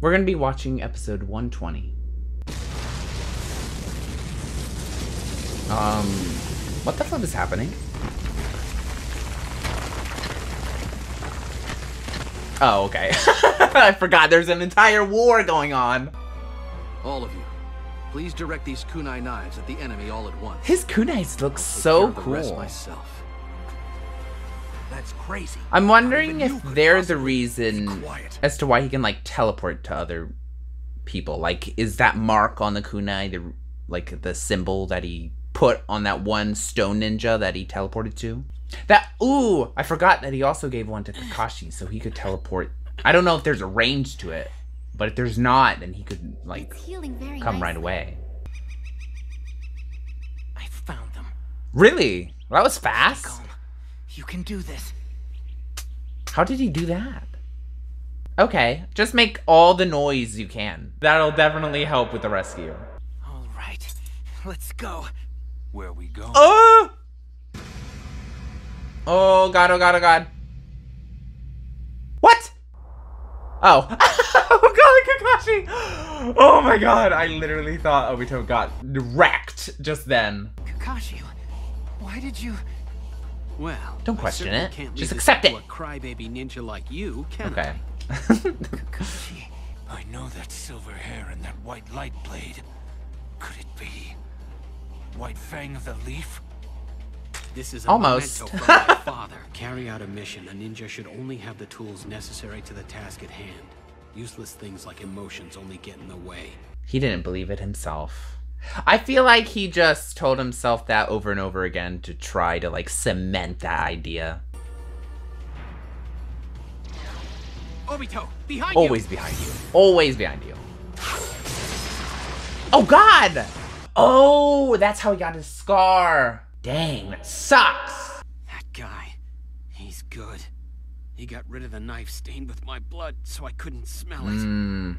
We're gonna be watching episode 120. Um, what the fuck is happening? Oh, okay. I forgot there's an entire war going on. All of you, please direct these kunai knives at the enemy all at once. His kunais look so care of the rest cool. myself. That's crazy. I'm wondering if you could they're the reason as to why he can like teleport to other people. Like, is that mark on the kunai the like the symbol that he put on that one stone ninja that he teleported to? That ooh, I forgot that he also gave one to Kakashi, so he could teleport. I don't know if there's a range to it, but if there's not, then he could like It's healing very come right away. I found them. Really? That was fast. You can do this. How did he do that? Okay, just make all the noise you can. That'll definitely help with the rescue. All right. Let's go. Where we go? Oh! Oh god, oh god, oh god. What? Oh. oh god, Kakashi! Oh my god, I literally thought Obito got wrecked just then. Kakashi, why did you... Well, Don't question certainly it. Can't Just accept it. A crybaby ninja like you, can Okay. I? Kakashi, I know that silver hair and that white light blade. Could it be White Fang of the Leaf? This is a Almost. memento my father. Carry out a mission, a ninja should only have the tools necessary to the task at hand. Useless things like emotions only get in the way. he didn't believe it himself. I feel like he just told himself that over and over again to try to like cement that idea. Obito, behind Always behind you. Always behind you. Oh god! Oh, that's how he got his scar. Dang, that sucks. That guy, he's good. He got rid of the knife stained with my blood so I couldn't smell it. Mm.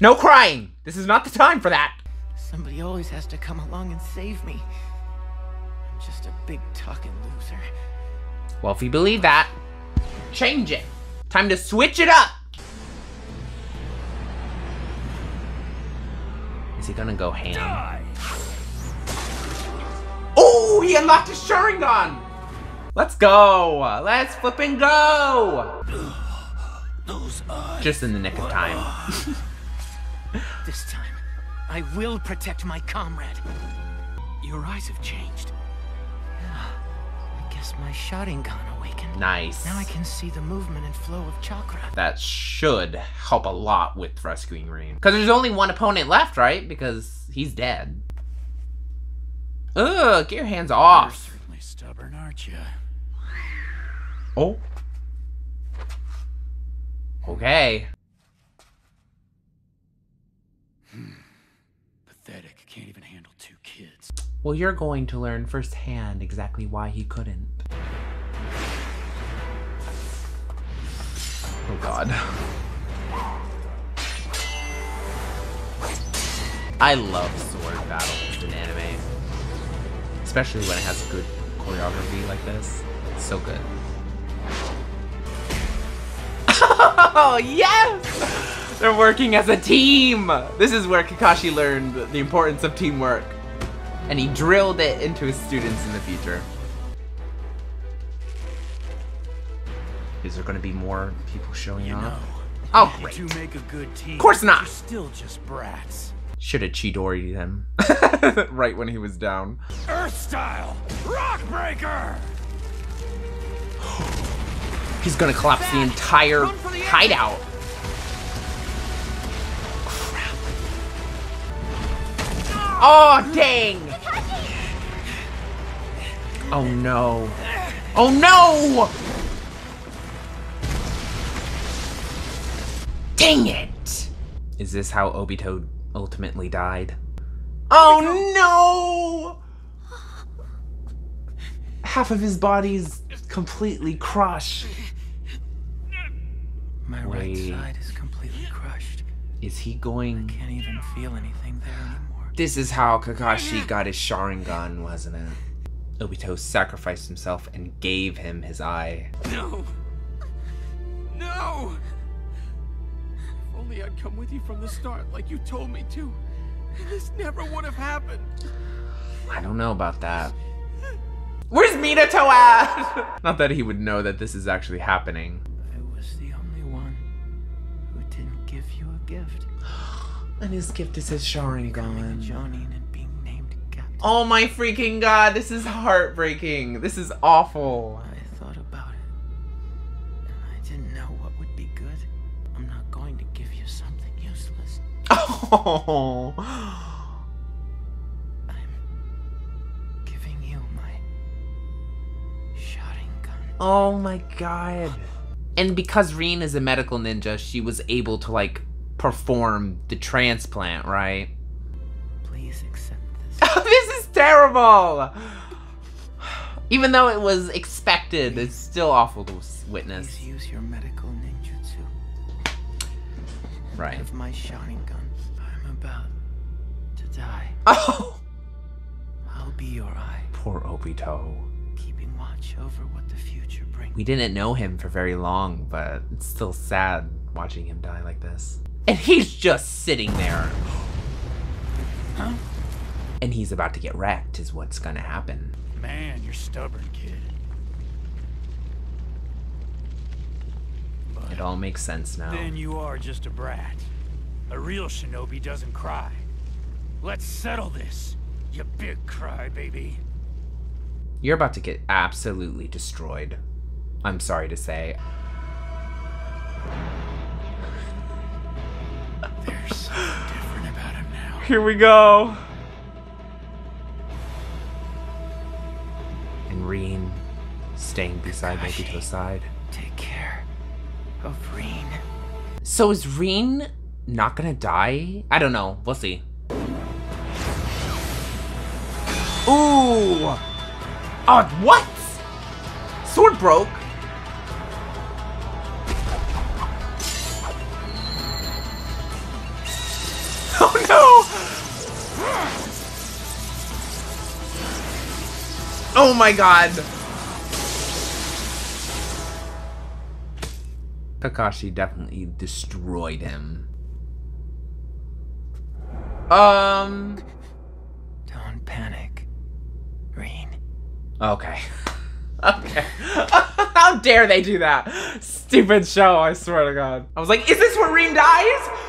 No crying. This is not the time for that. Somebody always has to come along and save me. I'm just a big talking loser. Well, if you believe that, change it. Time to switch it up. Is he gonna go ham? Oh, he unlocked his Sharingan. Let's go. Let's flip and go. Those eyes. Just in the nick of time. This time, I will protect my comrade. Your eyes have changed. Yeah, I guess my Sharingan awakened. Nice. Now I can see the movement and flow of chakra. That should help a lot with rescuing Rin. Because there's only one opponent left, right? Because he's dead. Ugh, get your hands off. You're certainly stubborn, aren't you? Oh. Okay. Can't even handle two kids. Well, you're going to learn firsthand exactly why he couldn't. Oh god. I love sword battles in anime. Especially when it has good choreography like this. It's so good. Oh, yes! They're working as a team! This is where Kakashi learned the importance of teamwork. And he drilled it into his students in the future. Is there gonna be more people showing You up? know, Oh, you great. two make a good team. Of course not. Still just brats. Should have Chidori'd him. right when he was down. Earth style. Rock breaker. He's gonna collapse the entire hideout. Oh, dang! Oh no. Oh no! Dang it! Is this how Obito ultimately died? Oh no! Half of his body's completely crushed. My Wait. right side is completely crushed. Is he going? I Can't even feel anything there anymore. This is how Kakashi mm-hmm. got his Sharingan, wasn't it? Obito sacrificed himself and gave him his eye. No! No! If only only I'd come with you from the start, like you told me to. And this never would have happened. I don't know about that. Where's Minato at? Not that he would know that this is actually happening. I was the only one who didn't give you a gift. And his gift is his Becoming a Sharingan. Jonin and being named Captain. Oh my freaking god, this is heartbreaking. This is awful. I thought about it, and I didn't know what would be good. I'm not going to give you something useless. Oh. I'm giving you my Sharingan. Oh my god. And because Rin is a medical ninja, she was able to like perform the transplant, right? Please accept this. Oh, this is terrible. Even though it was expected, it's still awful to witness. Please use your medical ninjutsu. Right. Have my Sharingan. I'm about to die. Oh, I'll be your eye, poor Obito. keeping watch over what the future brings. We didn't know him for very long, but it's still sad watching him die like this. And he's just sitting there. Huh? And he's about to get wrecked, is what's gonna happen. Man, you're stubborn, kid. But It all makes sense now. then you are just a brat. A real shinobi doesn't cry. Let's settle this, you big crybaby. You're about to get absolutely destroyed. I'm sorry to say. Here we go. And Rin staying beside Kakashi. Obito's side. Take care of Rin. So is Rin not gonna die? I don't know. We'll see. Ooh! Oh, what? Sword broke. Oh my god! Kakashi definitely destroyed him. Um. Don't panic. Rin. Okay. Okay. How dare they do that? Stupid show, I swear to God. I was like, is this where Rin dies?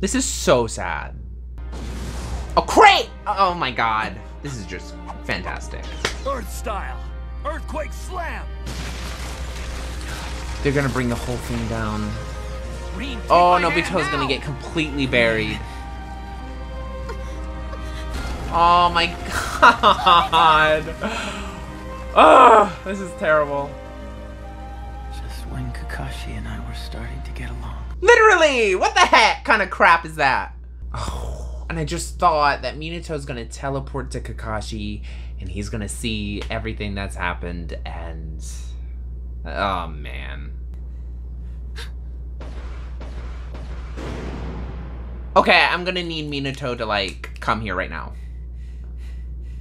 This is so sad. Oh, crate! Oh my God. This is just fantastic. Earth style. Earthquake slam. They're gonna bring the whole thing down. Rin, take Oh, no, hand Nobito's gonna get completely buried. Oh my god. Oh, this is terrible. Just when Kakashi and I were starting to get along. Literally! What the heck kind of crap is that? Oh, and I just thought that Minato's gonna teleport to Kakashi and he's gonna see everything that's happened and. Oh man. Okay, I'm gonna need Minato to like come here right now.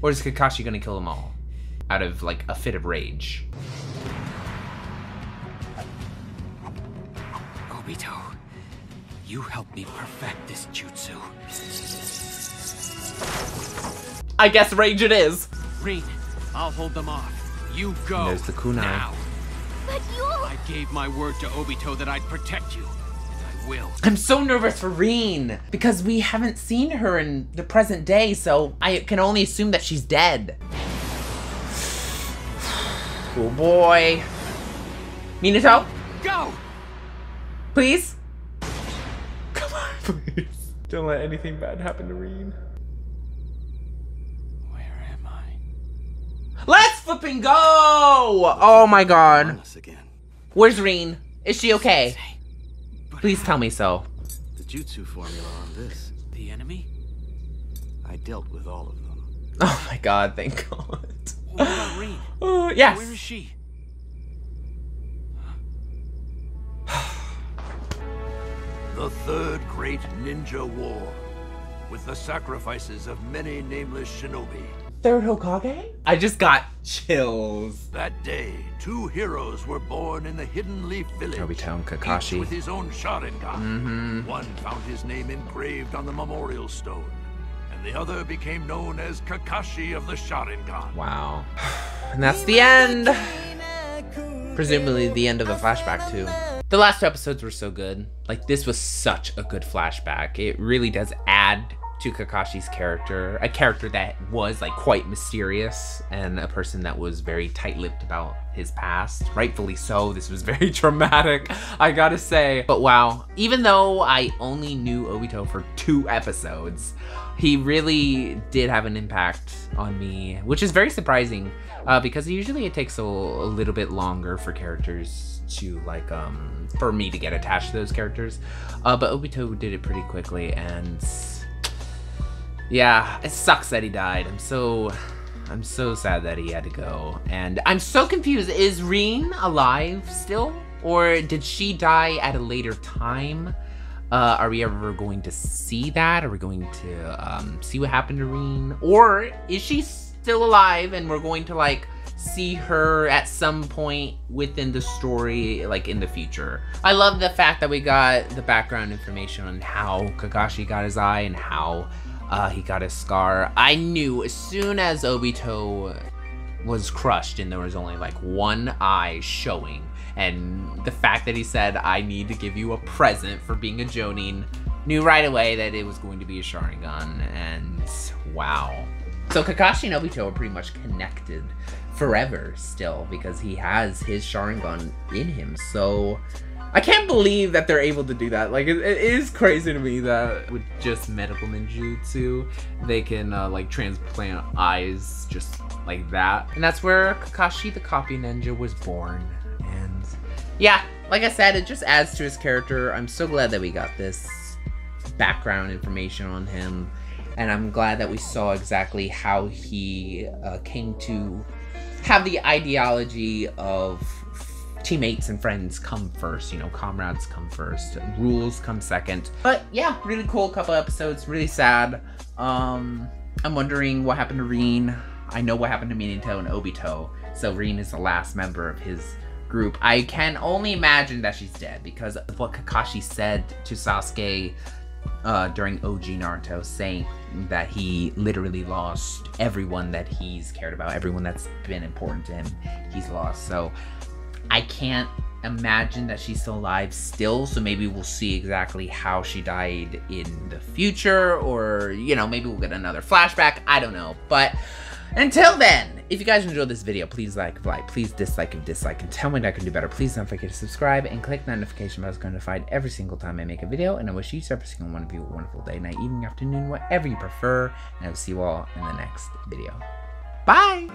Or is Kakashi gonna kill them all? Out of like a fit of rage. Obito, you helped me perfect this jutsu. I guess rage it is. Rin, I'll hold them off. You go. There's the kunai. Now. But you. I gave my word to Obito that I'd protect you, and I will. I'm so nervous for Rin because we haven't seen her in the present day, so I can only assume that she's dead. Oh boy. Minato, Go! please? Come on, please. Don't let anything bad happen to Rin. Where am I? Let's flipping go! Oh my god. Where's Rin? Is she okay? Please tell me so. The jutsu formula on this. The enemy? I dealt with all of them. Oh my god, thank god. What about Rin? Oh, yes. Where is she? The Third Great Ninja War. with the sacrifices of many nameless shinobi. Third Hokage? I just got chills. That day, two heroes were born in the Hidden Leaf Village. Obito and each Kakashi. with his own Sharingan. Mm-hmm. One found his name engraved on the memorial stone, and the other became known as Kakashi of the Sharingan. Wow. And that's the end. Presumably the end of the flashback too. The last two episodes were so good. Like this was such a good flashback. It really does add to Kakashi's character, a character that was like quite mysterious and a person that was very tight-lipped about his past. Rightfully so. This was very traumatic, I gotta say. But wow, even though I only knew Obito for two episodes, he really did have an impact on me, which is very surprising uh, because usually it takes a, a little bit longer for characters to like um for me to get attached to those characters. Uh, but Obito did it pretty quickly and yeah, it sucks that he died. I'm so I'm so sad that he had to go. And I'm so confused. Is Rin alive still? Or did she die at a later time? Uh, are we ever going to see that? Are we going to um, see what happened to Rin? Or is she still alive and we're going to like see her at some point within the story, like in the future? I love the fact that we got the background information on how Kakashi got his eye and how uh, he got his scar. I knew as soon as Obito was crushed and there was only like one eye showing and the fact that he said I need to give you a present for being a Jonin knew right away that it was going to be a Sharingan and wow. So Kakashi and Obito are pretty much connected forever still because he has his Sharingan in him. So I can't believe that they're able to do that. Like, it, it is crazy to me that with just medical ninjutsu, they can uh, like transplant eyes just like that. And that's where Kakashi the Copy Ninja was born. And yeah, like I said, it just adds to his character. I'm so glad that we got this background information on him. And I'm glad that we saw exactly how he uh, came to have the ideology of teammates and friends come first, you know, comrades come first, rules come second. But yeah, really cool couple episodes, really sad. Um, I'm wondering what happened to Rin. I know what happened to Minato and Obito, so Rin is the last member of his group. I can only imagine that she's dead because of what Kakashi said to Sasuke uh, during OG Naruto, saying that he literally lost everyone that he's cared about, everyone that's been important to him, he's lost. So I can't imagine that she's still alive still, so maybe we'll see exactly how she died in the future, or, you know, maybe we'll get another flashback. I don't know. But until then, if you guys enjoyed this video, please like like, please dislike if dislike, and tell me that I can do better. Please don't forget to subscribe and click the notification bell so you're notified every single time I make a video. And I wish each every single one of you a wonderful day, night, evening, afternoon, whatever you prefer. And I will see you all in the next video. Bye!